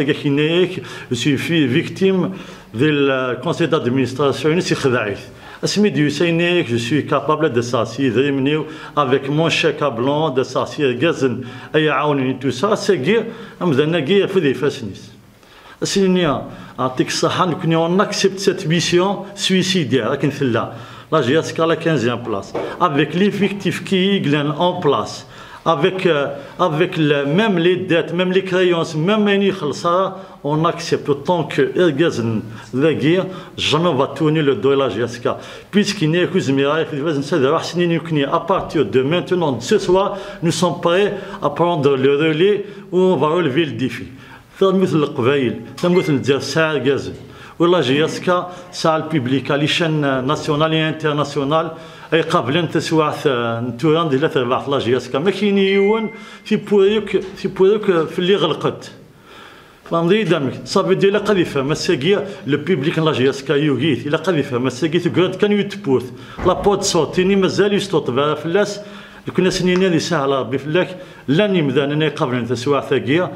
aqaq-inek suffit victime du conseil d'administration je suis capable de s'assier avec mon chèque à blanc, de s'assier gazen, et tout ça, c'est guère, amzanagir, fait des fascinistes. Asminia, en texahan, on accepte cette mission suicidaire, la GSK à la 15e place, avec l'effectif qui est en place avec, euh, avec même les dettes, même les créances, même les ça, on accepte tant que Ergazn la guerre, jamais on va tourner le dos à la GSK. Puisqu'il n'y a que à partir de maintenant, ce soir, nous sommes prêts à prendre le relais où on va relever le défi. مثل القبائل مثل ديال ساعة غاز ولا جي اس كا ساعة البيبليك على شان ناسيونال انترناسيونال اي قبل تسواعث نتوران ديال في لاجياسكا ما كاين يون في بوريك في بوريك في اللي غلقت فهمتي دامك صافي ديال قد يفهم الساقية لو بيبليك لاجياسكا يوغيت الا قد يفهم الساقية تقعد كان يتبوث لا بود صوتيني مازال يستطبع فلاس كنا سنين هذه ساعة ربي فلاك لاني مذان أنا قبل تسواع ثاقية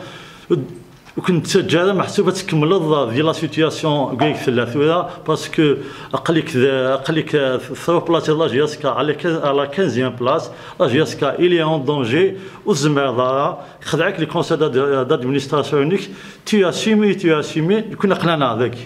وكنت تسجل محسوبة تكمل ديال لا سيتياسيون كيك ثلاثة باسكو أقليك أقليك ثرو بلاصة لا جياسكا على على 15 بلاص لا جياسكا الي اون دونجي والزمر خدعك لي كونسيل دادمينستراسيون تي اسيمي تي اسيمي كنا قنعنا هذاك.